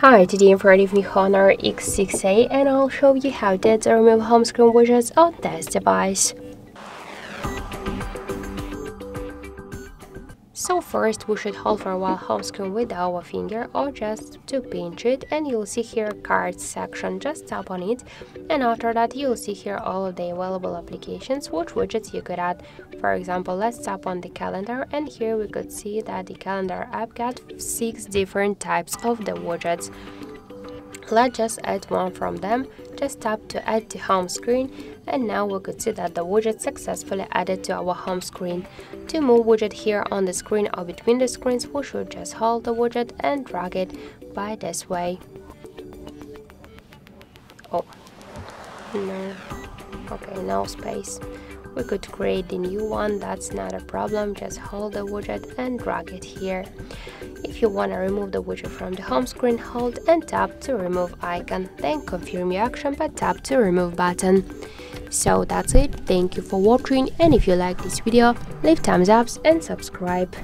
Hi, today I'm of Mi Honor X6a and I'll show you how to remove home screen widgets on this device. So first we should hold for a while home screen with our finger or just to pinch it and you'll see here cards section. Just tap on it and after that you'll see here all of the available applications which widgets you could add. For example let's tap on the calendar and here we could see that the calendar app got six different types of the widgets let's just add one from them just tap to add to home screen and now we could see that the widget successfully added to our home screen. To move widget here on the screen or between the screens we should just hold the widget and drag it by this way. Oh, no, okay, no space. We could create the new one, that's not a problem, just hold the widget and drag it here. If you want to remove the widget from the home screen, hold and tap to remove icon, then confirm your action by tap to remove button. So that's it, thank you for watching and if you like this video, leave thumbs up and subscribe.